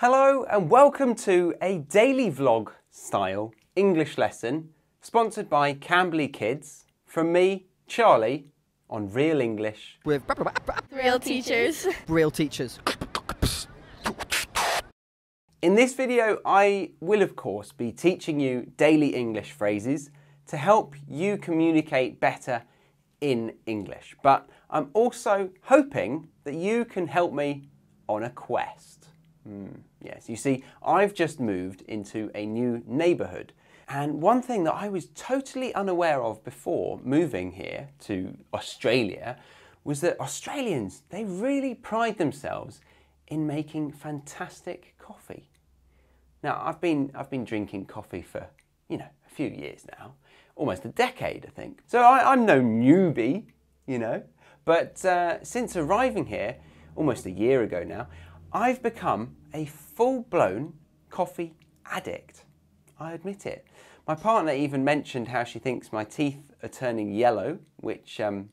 Hello and welcome to a daily vlog style English lesson sponsored by Cambly Kids from me, Charlie, on Real English. with Real teachers. real teachers. In this video, I will of course be teaching you daily English phrases to help you communicate better in English. But I'm also hoping that you can help me on a quest. Hmm, yes, you see, I've just moved into a new neighbourhood. And one thing that I was totally unaware of before moving here to Australia was that Australians, they really pride themselves in making fantastic coffee. Now, I've been, I've been drinking coffee for, you know, a few years now, almost a decade, I think. So I, I'm no newbie, you know. But uh, since arriving here, almost a year ago now, I've become a full blown coffee addict. I admit it. My partner even mentioned how she thinks my teeth are turning yellow, which um,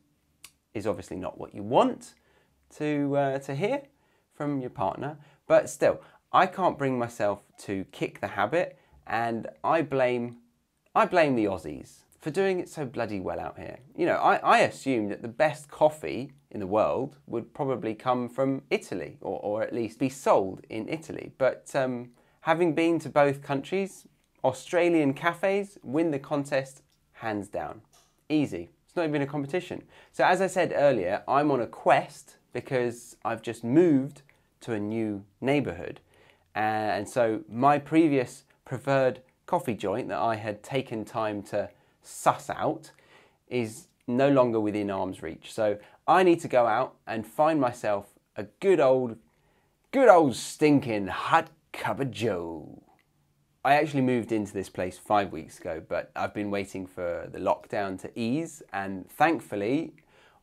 is obviously not what you want to, uh, to hear from your partner. But still, I can't bring myself to kick the habit, and I blame, I blame the Aussies for doing it so bloody well out here. You know, I, I assumed that the best coffee in the world would probably come from Italy, or, or at least be sold in Italy. But um, having been to both countries, Australian cafes win the contest hands down. Easy. It's not even a competition. So, as I said earlier, I'm on a quest because I've just moved to a new neighborhood. And so, my previous preferred coffee joint that I had taken time to suss out is no longer within arm's reach. So, I need to go out and find myself a good old, good old stinking hot cup of joe. I actually moved into this place five weeks ago, but I've been waiting for the lockdown to ease, and thankfully,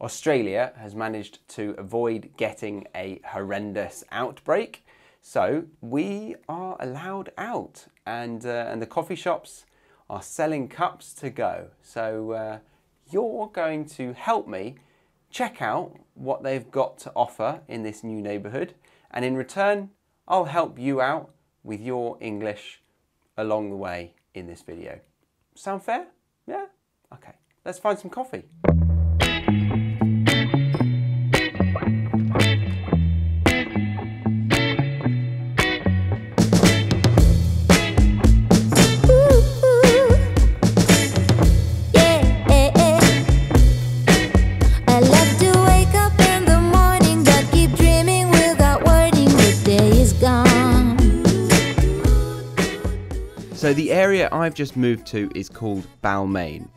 Australia has managed to avoid getting a horrendous outbreak. So we are allowed out, and uh, and the coffee shops are selling cups to go. So uh, you're going to help me check out what they've got to offer in this new neighbourhood, and in return, I'll help you out with your English along the way in this video. Sound fair? Yeah? Okay, let's find some coffee. So the area I've just moved to is called Balmain,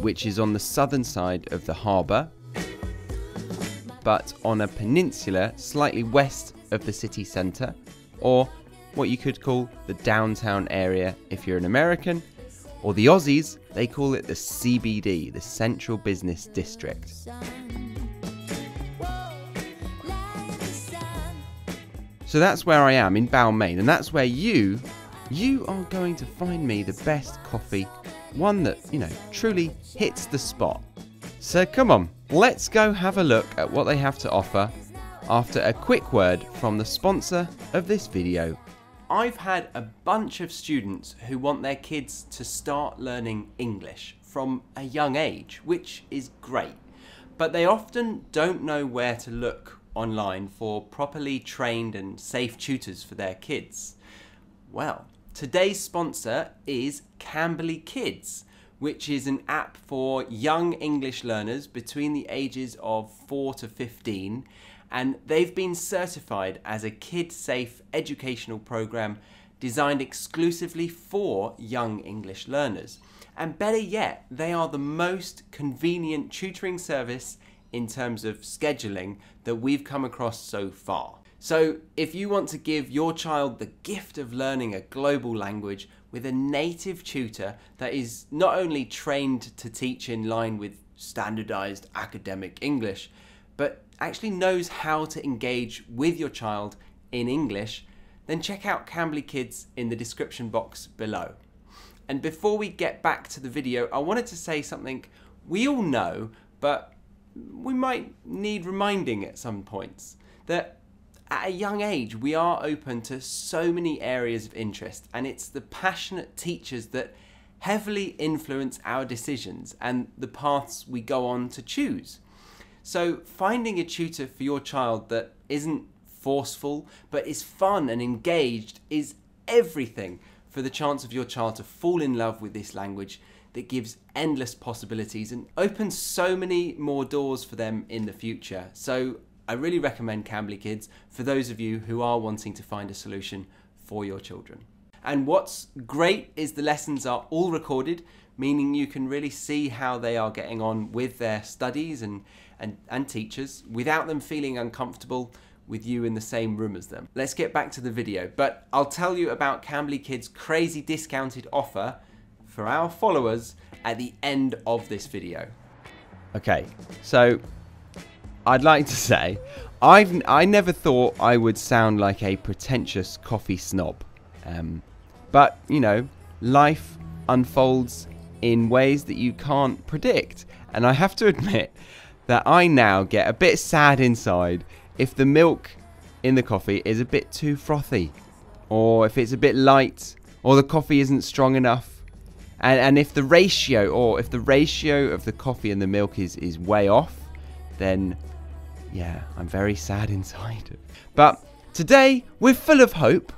which is on the southern side of the harbour, but on a peninsula slightly west of the city centre, or what you could call the downtown area if you're an American, or the Aussies, they call it the CBD, the Central Business District. So that's where I am in Balmain, and that's where you, you are going to find me the best coffee, one that, you know, truly hits the spot. So come on, let's go have a look at what they have to offer after a quick word from the sponsor of this video. I've had a bunch of students who want their kids to start learning English from a young age, which is great but they often don't know where to look online for properly trained and safe tutors for their kids. Well, today's sponsor is Cambly Kids, which is an app for young English learners between the ages of 4 to 15, and they've been certified as a kid safe educational program designed exclusively for young English learners. And better yet, they are the most convenient tutoring service in terms of scheduling that we've come across so far. So, if you want to give your child the gift of learning a global language with a native tutor that is not only trained to teach in line with standardized academic English, but actually knows how to engage with your child in English, then check out Cambly Kids in the description box below. And before we get back to the video, I wanted to say something we all know, but we might need reminding at some points that at a young age, we are open to so many areas of interest, and it's the passionate teachers that heavily influence our decisions and the paths we go on to choose. So, finding a tutor for your child that isn't forceful but is fun and engaged is everything for the chance of your child to fall in love with this language that gives endless possibilities and opens so many more doors for them in the future. So, I really recommend Cambly Kids for those of you who are wanting to find a solution for your children. And what's great is the lessons are all recorded, meaning you can really see how they are getting on with their studies and, and, and teachers without them feeling uncomfortable with you in the same room as them. Let's get back to the video, but I'll tell you about Cambly Kids' crazy discounted offer for our followers at the end of this video. Okay, so I'd like to say I've I never thought I would sound like a pretentious coffee snob. Um, but, you know, life unfolds in ways that you can't predict. And I have to admit that I now get a bit sad inside if the milk in the coffee is a bit too frothy, or if it's a bit light, or the coffee isn't strong enough. And, and if the ratio, or if the ratio of the coffee and the milk is, is way off, then yeah, I'm very sad inside. But today we're full of hope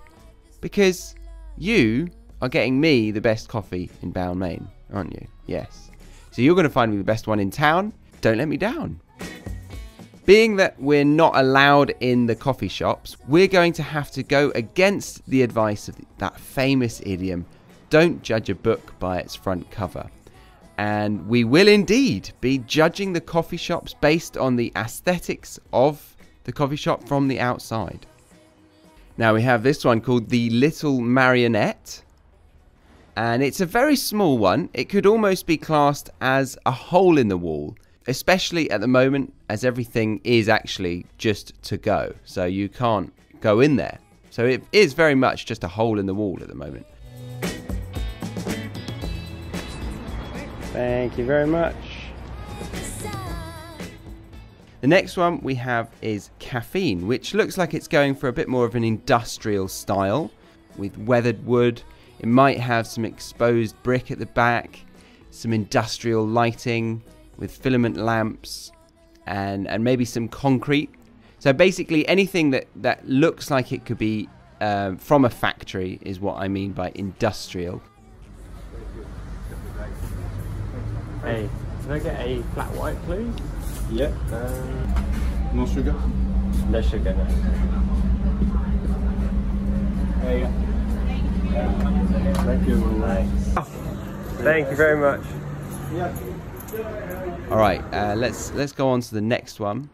because you are getting me the best coffee in Balmain, aren't you? Yes. So you're going to find me the best one in town. Don't let me down. Being that we're not allowed in the coffee shops, we're going to have to go against the advice of that famous idiom don't judge a book by its front cover. And we will indeed be judging the coffee shops based on the aesthetics of the coffee shop from the outside. Now we have this one called the Little Marionette. And it's a very small one. It could almost be classed as a hole in the wall, especially at the moment as everything is actually just to go. So you can't go in there. So it is very much just a hole in the wall at the moment. Thank you very much. The next one we have is Caffeine, which looks like it's going for a bit more of an industrial style with weathered wood. It might have some exposed brick at the back, some industrial lighting with filament lamps, and, and maybe some concrete. So basically, anything that, that looks like it could be um, from a factory is what I mean by industrial. Hey, can I get a flat white, please? Yeah. Um, No sugar? no sugar, no. There you go. Thank you. Nice. Thank you very much. All right, uh, let's let's go on to the next one.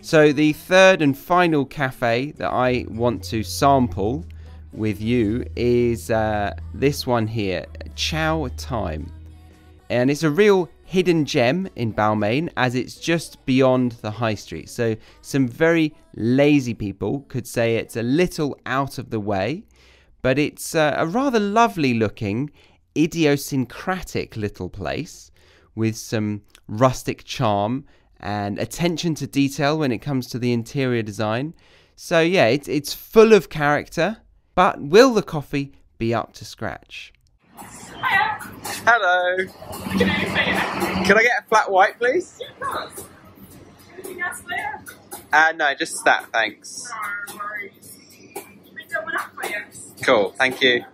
So the third and final cafe that I want to sample with you is uh, this one here, Chow Time, and it's a real hidden gem in Balmain as it's just beyond the high street. So some very lazy people could say it's a little out of the way, but it's uh, a rather lovely looking, idiosyncratic little place with some rustic charm and attention to detail when it comes to the interior design. So yeah, it's it's full of character, but will the coffee be up to scratch? Hiya. Hello. Can I get a flat white, please? Anything else there? Uh, no, just that, thanks. No worries. We done with that for you. Cool, thank you.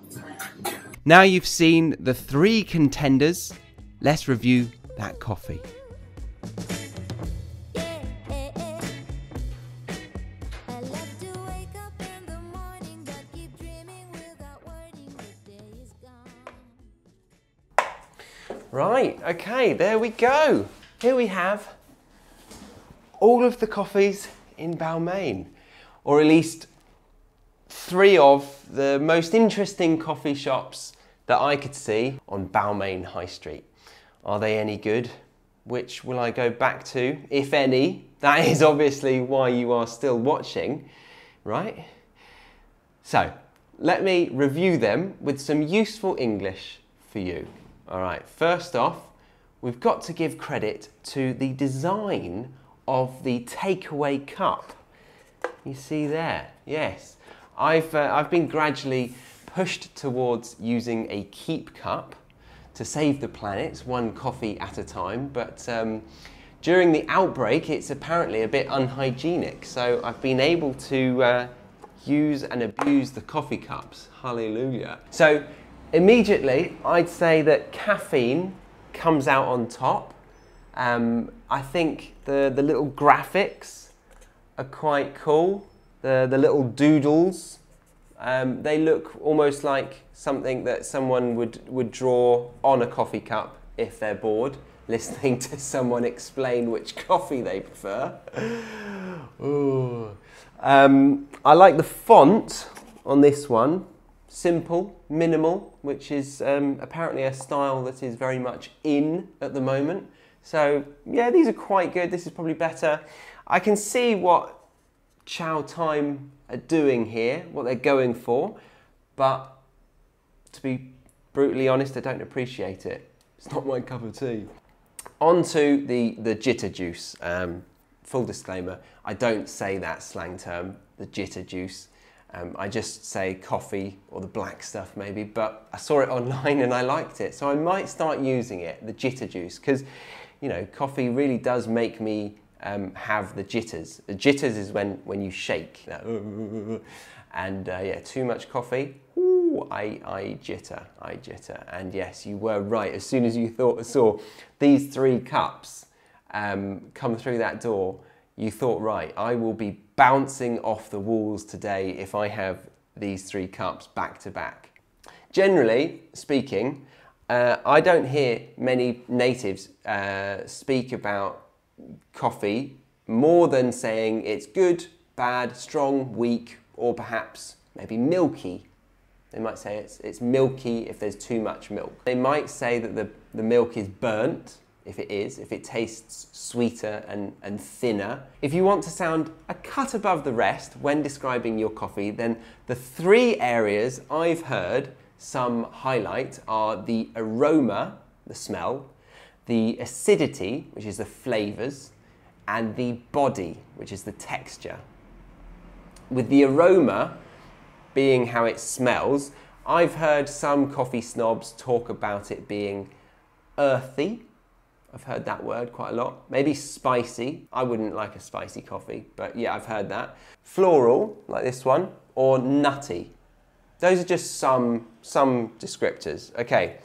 Now you've seen the three contenders, let's review that coffee. Right, okay, there we go. Here we have all of the coffees in Balmain, or at least three of the most interesting coffee shops that I could see on Balmain High Street. Are they any good? Which will I go back to, if any? That is obviously why you are still watching, right? So, let me review them with some useful English for you. All right, first off, we've got to give credit to the design of the takeaway cup. You see there, yes. I've, uh, I've been gradually pushed towards using a keep cup to save the planet, one coffee at a time, but um, during the outbreak, it's apparently a bit unhygienic, so I've been able to uh, use and abuse the coffee cups. Hallelujah. So, immediately, I'd say that caffeine comes out on top. Um, I think the, the little graphics are quite cool. The, the little doodles, um, they look almost like something that someone would, would draw on a coffee cup if they're bored, listening to someone explain which coffee they prefer. Ooh. Um, I like the font on this one. Simple, minimal, which is um, apparently a style that is very much in at the moment. So, yeah, these are quite good. This is probably better. I can see what Chow Time are doing here, what they're going for, but to be brutally honest, I don't appreciate it. It's not my cup of tea. On to the, the jitter juice. Um, full disclaimer, I don't say that slang term, the jitter juice. Um, I just say coffee or the black stuff maybe, but I saw it online and I liked it. So I might start using it, the jitter juice, because, you know, coffee really does make me um, have the jitters. The jitters is when, when you shake. And uh, yeah, too much coffee, I, I jitter, I jitter. And yes, you were right. As soon as you thought, saw these three cups um, come through that door, you thought, right, I will be bouncing off the walls today if I have these three cups back to back. Generally speaking, uh, I don't hear many natives uh, speak about coffee more than saying it's good, bad, strong, weak, or perhaps maybe milky. They might say it's, it's milky if there's too much milk. They might say that the, the milk is burnt, if it is, if it tastes sweeter and, and thinner. If you want to sound a cut above the rest when describing your coffee, then the three areas I've heard some highlight are the aroma, the smell, the acidity, which is the flavors, and the body, which is the texture. With the aroma being how it smells, I've heard some coffee snobs talk about it being earthy. I've heard that word quite a lot. Maybe spicy. I wouldn't like a spicy coffee, but yeah, I've heard that. Floral, like this one, or nutty. Those are just some some descriptors. Okay,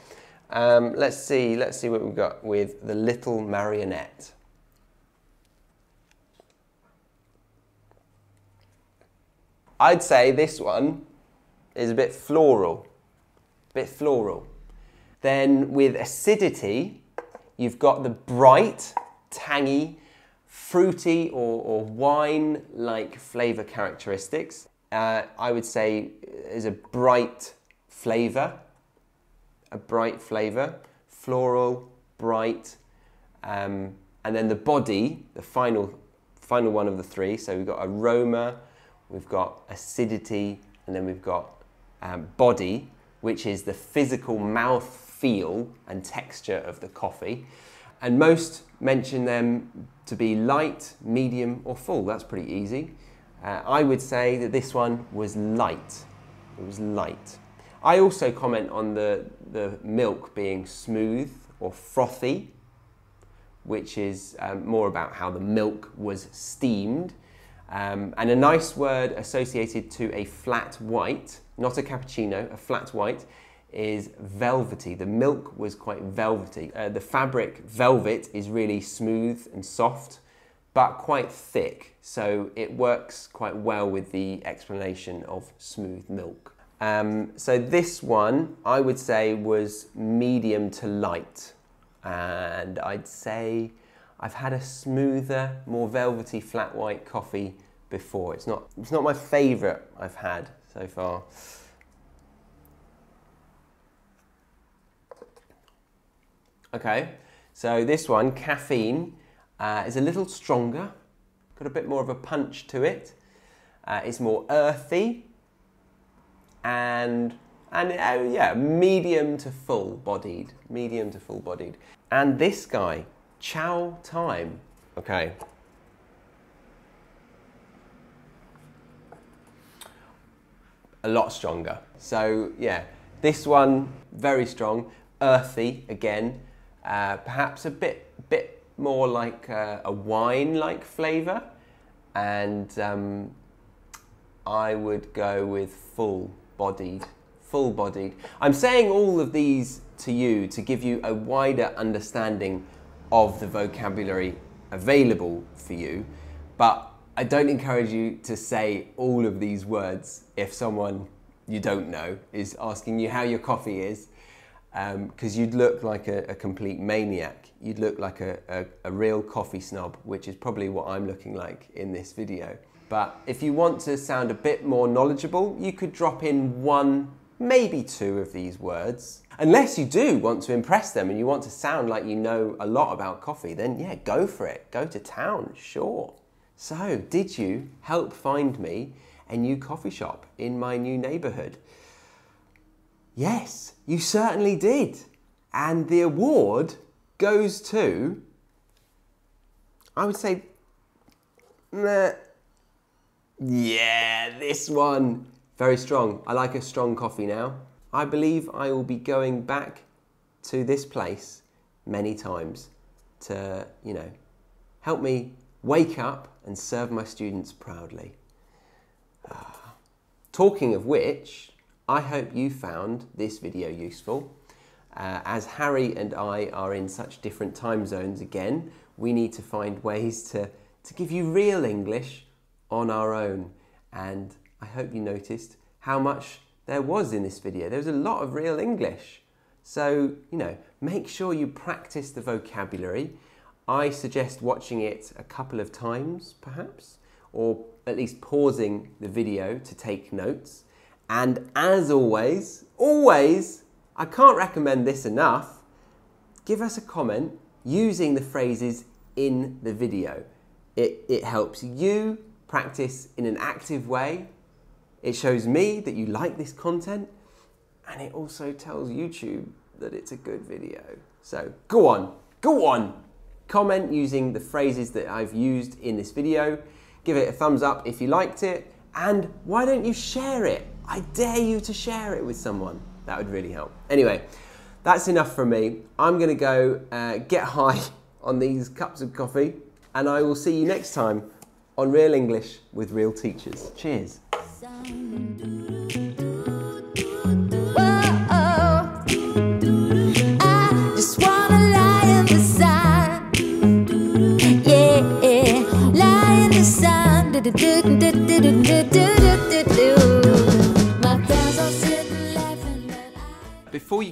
um, let's see. Let's see what we've got with the little marionette. I'd say this one is a bit floral, a bit floral. Then with acidity, you've got the bright, tangy, fruity or, or wine-like flavor characteristics. Uh, I would say is a bright flavor, a bright flavor, floral, bright, um, and then the body, the final, final one of the three. So we've got aroma, we've got acidity, and then we've got um, body, which is the physical mouth feel and texture of the coffee. And most mention them to be light, medium, or full. That's pretty easy. Uh, I would say that this one was light. It was light. I also comment on the, the milk being smooth or frothy, which is um, more about how the milk was steamed. Um, and a nice word associated to a flat white, not a cappuccino, a flat white, is velvety. The milk was quite velvety. Uh, the fabric velvet is really smooth and soft, but quite thick. So it works quite well with the explanation of smooth milk. Um, so this one, I would say, was medium to light. And I'd say I've had a smoother, more velvety flat white coffee before. It's not, it's not my favourite I've had so far. Okay, so this one, caffeine, uh, is a little stronger, got a bit more of a punch to it. Uh, it's more earthy and and uh, yeah, medium to full bodied, medium to full bodied. And this guy, Chow Time. Okay. A lot stronger. So yeah, this one very strong, earthy again, uh, perhaps a bit bit more like uh, a wine-like flavour, and um, I would go with full-bodied. Full-bodied. I'm saying all of these to you to give you a wider understanding of the vocabulary available for you, but I don't encourage you to say all of these words if someone you don't know is asking you how your coffee is, Um, because you'd look like a, a complete maniac. You'd look like a, a, a real coffee snob, which is probably what I'm looking like in this video. But if you want to sound a bit more knowledgeable, you could drop in one, maybe two of these words. Unless you do want to impress them and you want to sound like you know a lot about coffee, then yeah, go for it. Go to town, sure. So, did you help find me a new coffee shop in my new neighbourhood? Yes, you certainly did. And the award goes to, I would say, yeah, this one. Very strong. I like a strong coffee now. I believe I will be going back to this place many times to, you know, help me wake up and serve my students proudly. Ah. Talking of which, I hope you found this video useful. Uh, as Harry and I are in such different time zones again, we need to find ways to, to give you real English on our own. And I hope you noticed how much there was in this video. There was a lot of real English. So, you know, make sure you practice the vocabulary. I suggest watching it a couple of times, perhaps, or at least pausing the video to take notes. And as always, always, I can't recommend this enough, give us a comment using the phrases in the video. It, it helps you practice in an active way. It shows me that you like this content and it also tells YouTube that it's a good video. So go on, go on. Comment using the phrases that I've used in this video. Give it a thumbs up if you liked it. And why don't you share it? I dare you to share it with someone. That would really help. Anyway, that's enough from me. I'm going to go uh, get high on these cups of coffee, and I will see you next time on Real English with Real Teachers. Cheers.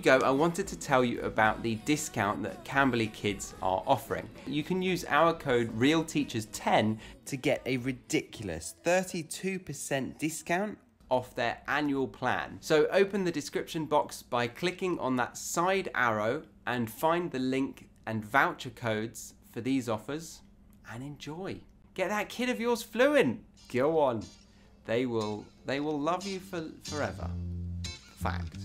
Go, I wanted to tell you about the discount that Cambly Kids are offering. You can use our code REALTEACHERS10 to get a ridiculous 32% discount off their annual plan. So open the description box by clicking on that side arrow and find the link and voucher codes for these offers and enjoy. Get that kid of yours fluent. Go on. They will they will love you for forever. Fact.